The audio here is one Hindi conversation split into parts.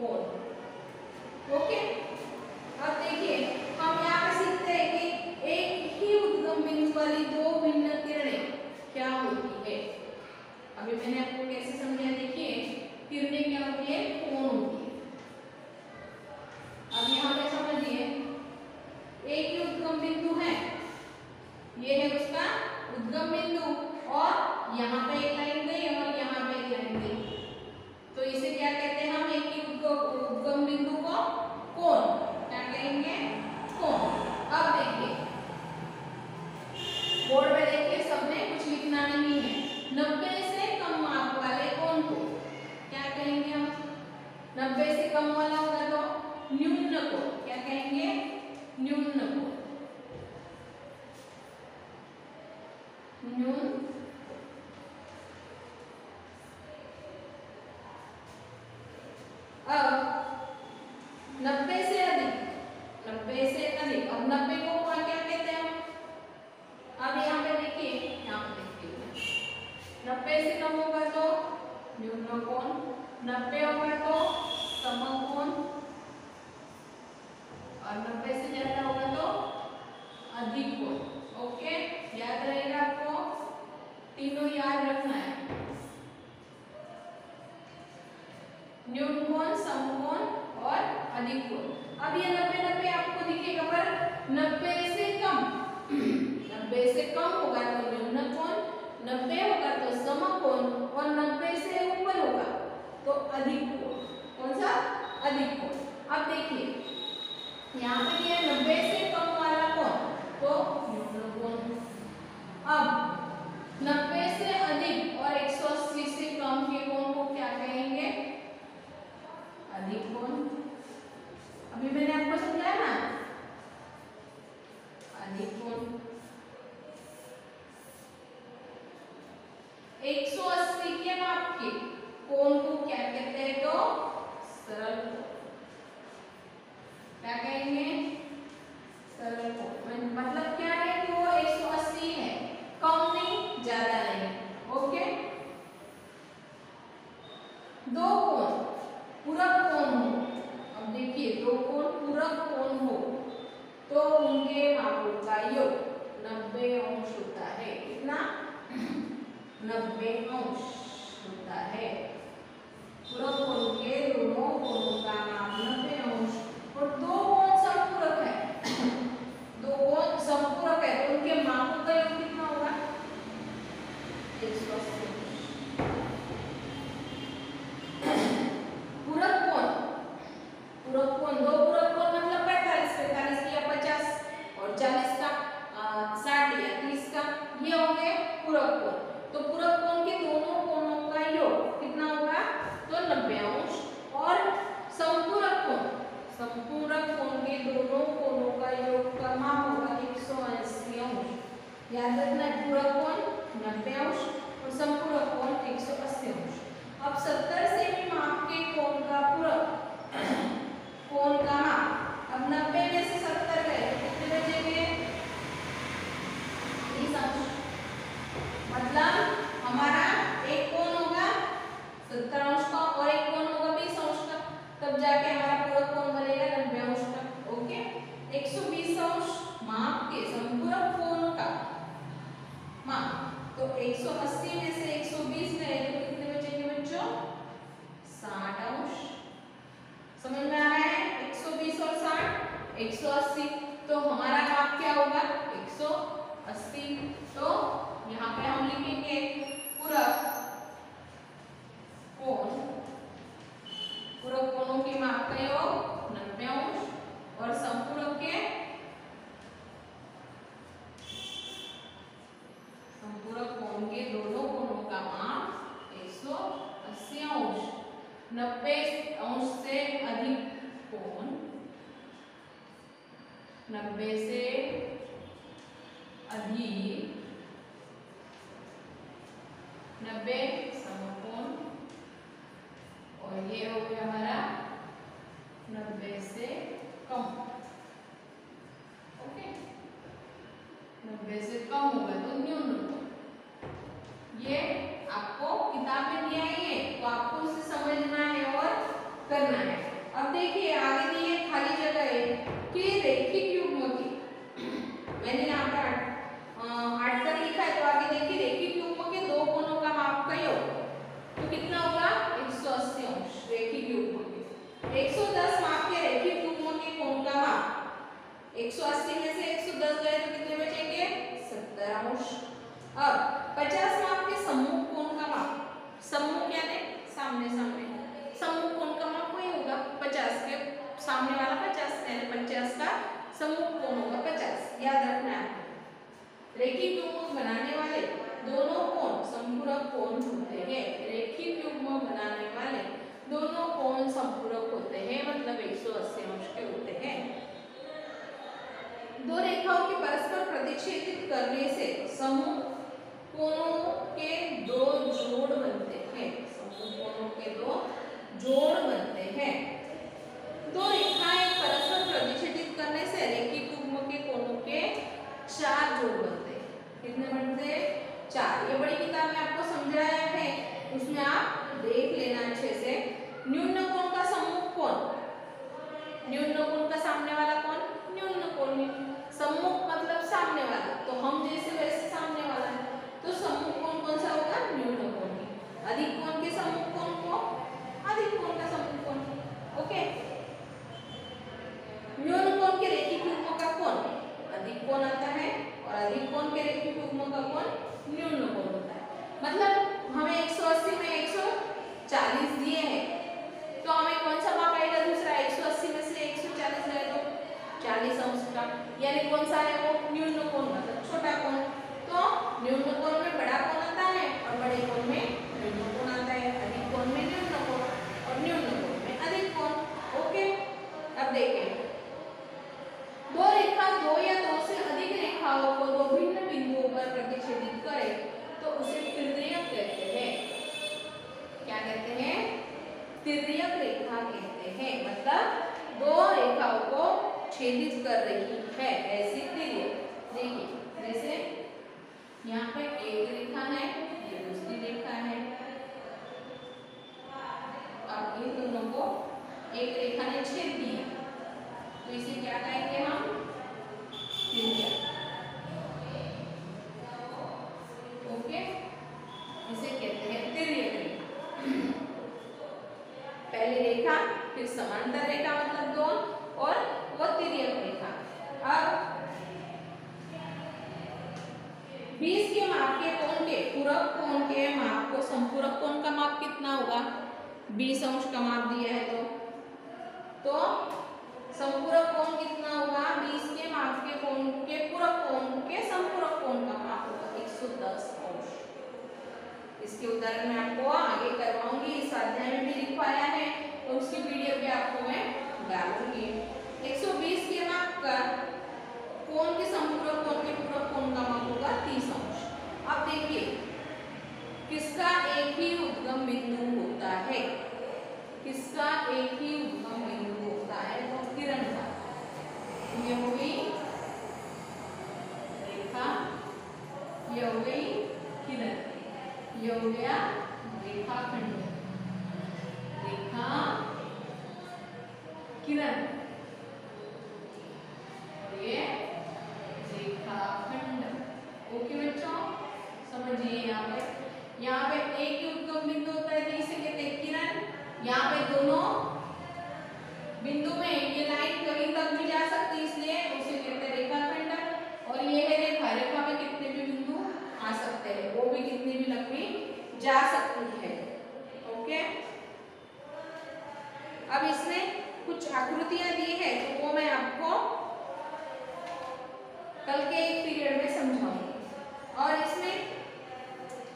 कोण ओके? अब देखिए, हम यहाँ पे सीखते हैं कि एक ही उद्गम बिंदु वाली दो भिन्न किरणें क्या होती है? अभी मैंने आपको कैसे समझाया, देखिए, किरणें क्या होती है? कोण होती है अब यहाँ पे समझिए एक ही उद्गम बिंदु है ये है उसका उद्गम बिंदु और यहाँ पे एक लाइन गई और यहाँ पे एक लाइन गई तो इसे क्या कहते हैं हम एक ही उद्गम उद्गम बिंदु को कोण क्या कहेंगे कोण अब देखिए बोर्ड पे देखिए सबने कुछ लिखना नहीं है नब्बे से कम माप वाले कोण को क्या कहेंगे हम नब्बे से कम वाला होगा तो न्यून को क्या कहेंगे न्यून को न्यून अब नब्बे से अधिक अधिक अब नब्बे को क्या कहते हैं अब यहाँ पे देखिए यहाँ पे देखिए नब्बे से कम होगा तो नब्बे होगा तो और नब्बे से ज़्यादा होगा तो अधिक ओके याद रहेगा आपको तीनों याद रखना है न्यून और अधिक अब ये नब्बे नब्बे पर नब्बे से कम। नब्बे से कम होगा तो न्यून कोण नब्बे होगा तो समकोण और नब्बे से ऊपर होगा तो अधिक कोण कौन सा? अधिक कोण अब देखिए, यहाँ पे दिया नब्बे से कम वाला कोण तो न्यून कोण अब नब्बे से अधिक और 180 से कम के कोण को क्या कहेंगे? अधिक कोण अभी मैंने आपको समझाया ना? अधिक कोण 180 के तो? मतलब क्या कि वो 180 कम नहीं, ज़्यादा ओके? दो कोण। पूरक कोण हो। अब देखिए, दो कोण पूरक कोण हो। तो उनके मापों का योग नब्बे अंश होता है। कितना? नब्बे अंश होता है। पूरक कोण के दोनों कोणों का माप नब्बे अंश याद रखना है पूरक कोण नब्बे अंश और संपूर्ण कोण एक सौ अस्सी अंश अब सत्तर से भी माप के कोण का पूरक कोण का माप अब नब्बे में से सत्तर गए कितने बचेंगे बीस अंश मतलब हमारा एक कोण होगा सत्तर अंश का और एक कोण होगा बीस अंश का तब जाके हमारा पूरक कोण बनेगा नब्बे अंश का ओके एक सौ बीस अंश माप के संपूर्ण कोण हाँ तो 180 में से 120 गए तो कितने बचेंगे बच्चों? 60 अंश। समझ में आ रहा है? 120 और 60 180 तो हमारा काम क्या होगा? 180 तो यहाँ पे हम लिखेंगे नब्बे से अधिक नब्बे समकोण, और ये हो गया हमारा नब्बे से कम। ओके? नब्बे से कम होगा तो न्यूनतम। ये आपको किताब में दिया है तो आपको उसे समझना है और करना है। अब देखिए आगे दिए खाली जगह है। कि रेखिक युग्म की मैंने यहाँ पे आठ तक लिखा है तो आगे देखिए रेखिक युग्म के दो कोणों का माप का योग तो कितना होगा 180 अंश रेखिक युग्म के 110 माप के रेखिक युग्म के कोण का माप 180 में से 110 गए तो कितने बचेंगे 70 अंश अब 50 माप के सम्मुख कोण का माप सम्मुख यानी सामने सामने सम्मुख कोण का माप वही होगा 50 के सामने वाला 50 यानी 50 का सम्मुख कोण होगा 50 याद रखना। है रेखिक युग्म बनाने वाले दोनों कोण संपूरक कोण होते हैं। रेखिक युग्म बनाने वाले दोनों कोण संपूरक होते हैं मतलब 180 अंश के होते हैं। दो रेखाओं के परस्पर प्रतिच्छेदित करने से समूह कोणों के दो जोड़ बनते हैं समूह कोणों के दो जोड़ बनते हैं दो रेखाएँ परस्पर प्रतिच्छेदित करने से रेखिक युग्म के कोणों के चार जोड़ बनते हैं कितने बनते हैं चार ये बड़ी किताब में आपको समझाया है उसमें आप देख लेना अच्छे से न्यून कोण का सम्मुख कोण न्यून कोण का सामने वाला कौन? न्यून कोण सम्मुख मतलब सामने वाला। तो हम जैसे वैसे सामने वाला है। तो सम्मुख कोण कौन सा होगा? न्यून कोण अधिक कोण के सम्मुख कोण को? अधिक कोण का सम्मुख कोण ओके? न्यून कोण के रेखिक युग्म का कोण अधिक कोण आता है और अधिक कोण के रेखिक युग्म का न्यून कोण होता है। मतलब हमें 180 में 140 दिए हैं। तो हमें कौन सा माप आएगा दूसरा 180 में से 140 गए तो 40 अंश का, यानी कौन सा है वो? न्यून कोण मतलब छोटा कोण। तो न्यून कोण में बड़ा कोण आता है और बड़े कोण में न्यून कोण आता है। अधिक कोण में न्यून कोण और न्यून कोण में अधिक कोण ओके अब देखें दो रेखा दो या दो से अधिक रेखाओं को दो भिन्न बिंदुओं पर प्रतिच्छेदित करे तो उसे तिर्यक कहते हैं क्या कहते हैं तिर्यक रेखा कहते हैं मतलब दो रेखाओं को छेदित कर रही है ऐसी देखिए, जैसे यहाँ पे एक रेखा है, ये दूसरी रेखा है। इन दोनों को एक रेखा ने छेद तो इसे क्या कहेंगे हम? तिर्यक ओके? इसे कहते हैं पहली रेखा, फिर समांतर रेखा मतलब दो और वो तिर्यक रेखा अब 20 के माप के पूरक कोण के माप को संपूरक कोण का माप कितना होगा? 20 अंश का माप दिया है तो।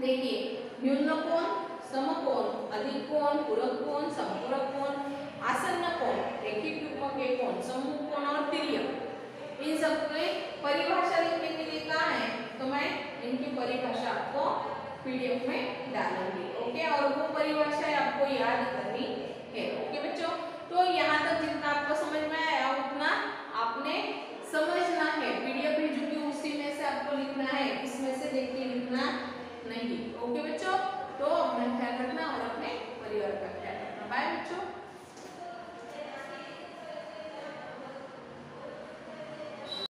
देखिए न्यून कोण समकोण अधिक कोण पूरक कोण समपूरक कोण आसन्न कोण रैखिक युग्मकीय कोण सम्मुख कोण और तिर्यक। इन सब के परिभाषा लिखने के लिए कहा है? तो मैं इनकी परिभाषा आपको पीडीएफ में डालूँगी, ओके? और वो परिभाषाएँ आपको याद करनी है ओके